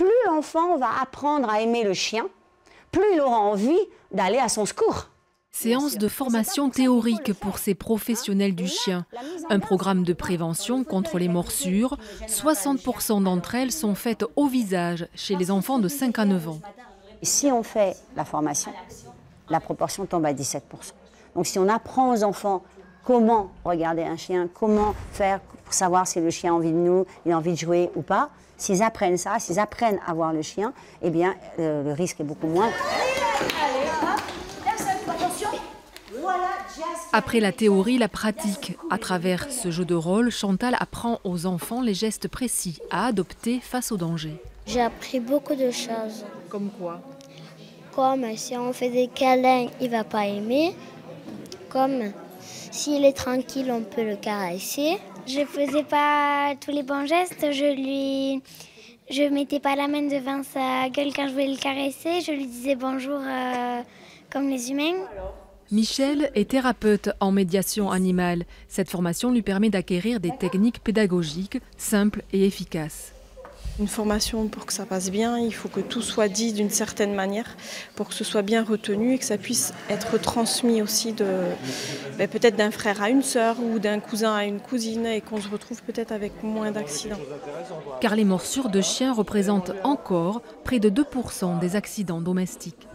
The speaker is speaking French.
plus l'enfant va apprendre à aimer le chien, plus il aura envie d'aller à son secours. Séance de formation théorique pour ces professionnels du chien. Un programme de prévention contre les morsures. 60% d'entre elles sont faites au visage chez les enfants de 5 à 9 ans. Si on fait la formation, la proportion tombe à 17%. Donc si on apprend aux enfants comment regarder un chien, comment faire pour savoir si le chien a envie de nous, il a envie de jouer ou pas, s'ils apprennent ça, s'ils apprennent à voir le chien, eh bien euh, le risque est beaucoup moins. Après la théorie, la pratique. À travers ce jeu de rôle, Chantal apprend aux enfants les gestes précis à adopter face au danger. J'ai appris beaucoup de choses. Comme quoi? Comme si on fait des câlins, il va pas aimer. Comme s'il est tranquille, on peut le caresser. Je faisais pas tous les bons gestes. Je lui, mettais pas la main devant sa gueule quand je voulais le caresser. Je lui disais bonjour euh, comme les humains. Michel est thérapeute en médiation animale. Cette formation lui permet d'acquérir des techniques pédagogiques simples et efficaces. Une formation pour que ça passe bien, il faut que tout soit dit d'une certaine manière pour que ce soit bien retenu et que ça puisse être transmis aussi de ben, peut-être d'un frère à une sœur ou d'un cousin à une cousine et qu'on se retrouve peut-être avec moins d'accidents. Car les morsures de chiens représentent encore près de 2% des accidents domestiques.